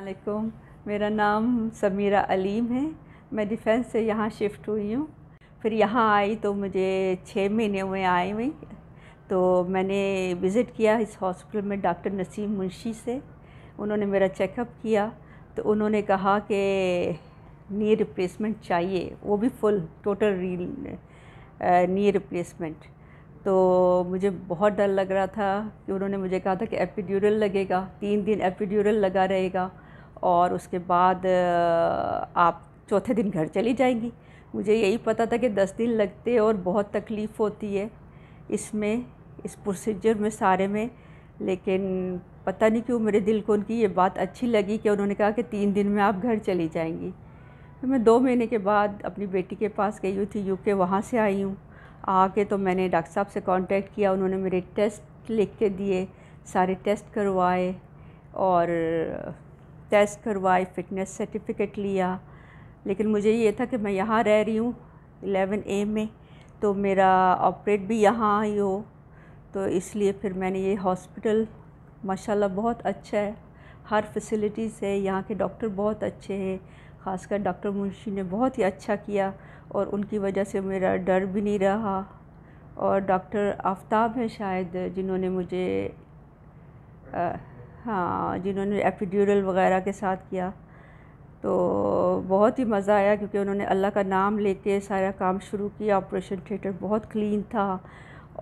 अलैक्म मेरा नाम समीरा अलीम है। मैं डिफेंस से यहाँ शिफ्ट हुई हूँ। फिर यहाँ आई तो मुझे छः महीने हुए आए हुई तो मैंने विज़िट किया इस हॉस्पिटल में डॉक्टर नसीम मुंशी से। उन्होंने मेरा चेकअप किया। तो उन्होंने कहा कि नी रिप्लेसमेंट चाहिए। वो भी फुल टोटल नी रिप्लेसमेंट तो मुझे बहुत डर लग रहा था कि उन्होंने मुझे कहा था कि एपिड्यूरल लगेगा। तीन दिन एपिड्यूरल लगा रहेगा। और उसके बाद आप चौथे दिन घर चली जाएँगी। मुझे यही पता था कि दस दिन लगते और बहुत तकलीफ़ होती है इसमें, इस प्रोसीजर में, सारे में। लेकिन पता नहीं क्यों मेरे दिल को उनकी ये बात अच्छी लगी कि उन्होंने कहा कि तीन दिन में आप घर चली जाएँगी। फिर मैं दो महीने के बाद अपनी बेटी के पास गई हुई थी, यूके, वहाँ से आई हूँ। आके तो मैंने डॉक्टर साहब से कांटेक्ट किया, उन्होंने मेरे टेस्ट लिख के दिए, सारे टेस्ट करवाए और टेस्ट करवाए फ़िटनेस सर्टिफिकेट लिया। लेकिन मुझे ये था कि मैं यहाँ रह रही हूँ एलेवन ए में तो मेरा ऑपरेट भी यहाँ ही हो। तो इसलिए फिर मैंने ये हॉस्पिटल माशाल्लाह बहुत अच्छा है। हर फैसिलिटीज़ है यहाँ के डॉक्टर बहुत अच्छे हैं। ख़ासकर डॉक्टर मुंशी ने बहुत ही अच्छा किया और उनकी वजह से मेरा डर भी नहीं रहा। और डॉक्टर आफ्ताब है शायद जिन्होंने मुझे आ, हाँ जिन्होंने एपिड्यूरल वगैरह के साथ किया। तो बहुत ही मज़ा आया क्योंकि उन्होंने अल्लाह का नाम लेके सारा काम शुरू किया। ऑपरेशन थिएटर बहुत क्लीन था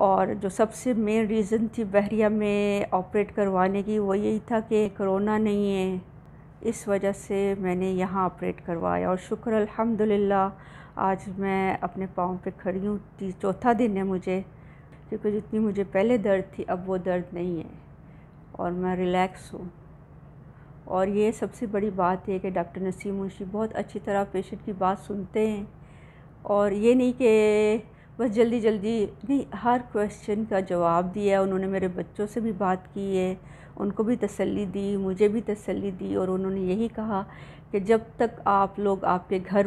और जो सबसे मेन रीज़न थी बहरिया में ऑपरेट करवाने की, वो यही था कि कोरोना नहीं है। इस वजह से मैंने यहाँ ऑपरेट करवाया और शुक्र अल्हम्दुलिल्लाह, आज मैं अपने पाँव पे खड़ी हूँ। चौथा दिन है मुझे, क्योंकि जितनी मुझे पहले दर्द थी, अब वो दर्द नहीं है। और मैं रिलैक्स हूँ। और ये सबसे बड़ी बात है कि डॉक्टर नसीम मुंशी बहुत अच्छी तरह पेशेंट की बात सुनते हैं। और ये नहीं कि बस जल्दी जल्दी नहीं, हर क्वेश्चन का जवाब दिया उन्होंने मेरे बच्चों से भी बात की है, उनको भी तसल्ली दी, मुझे भी तसल्ली दी और उन्होंने यही कहा कि जब तक आप लोग आपके घर